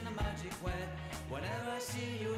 in a magic way. Whenever I see you,